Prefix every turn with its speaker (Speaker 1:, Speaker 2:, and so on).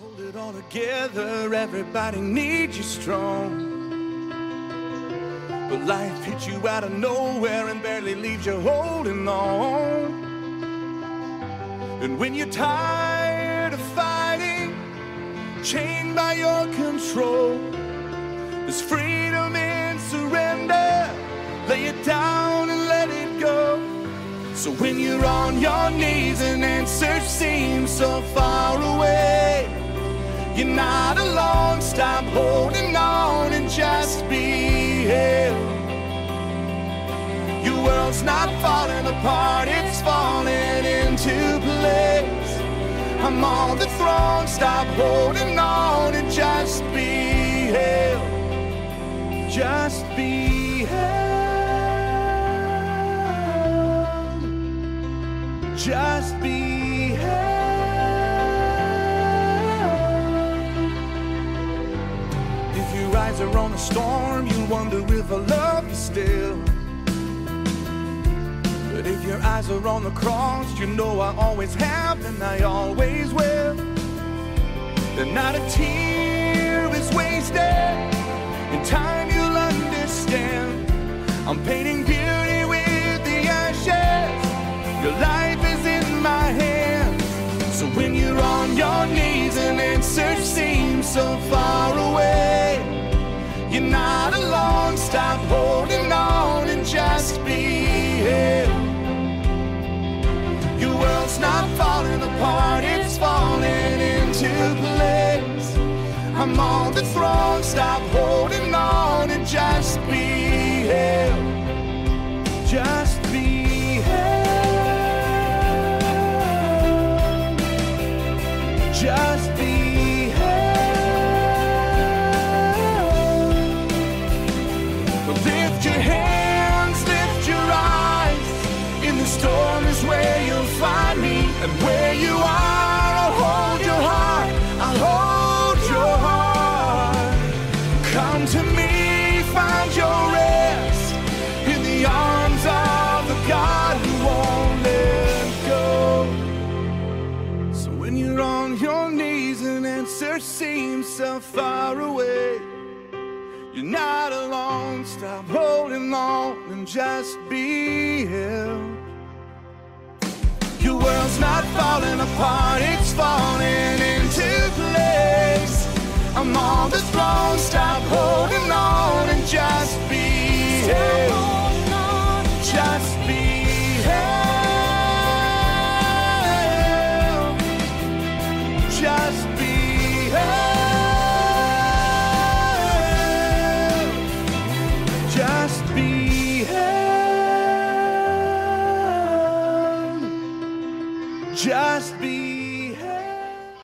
Speaker 1: Hold it all together, everybody needs you strong. But life hits you out of nowhere and barely leaves you holding on. And when you're tired of fighting, chained by your control, there's freedom in surrender. Lay it down and let it go. So when you're on your knees and answers seem so far away, you're not alone. Stop holding on and just be held. Your world's not falling apart, it's falling into place. I'm on the throne, stop holding on and just be held. Just be held. Just be eyes are on the storm, you wonder if I love you still. But if your eyes are on the cross, you know I always have and I always will. Then not a tear is wasted. In time you'll understand. I'm painting beauty with the ashes. Your life is in my hands. So when you're on your knees and answers seem so far place. I'm on the throne, stop holding on answers seem so far away, you're not alone. Stop holding on and just be held. Your world's not falling apart, it's falling into place. I'm on the throne, stop holding on and just be Just be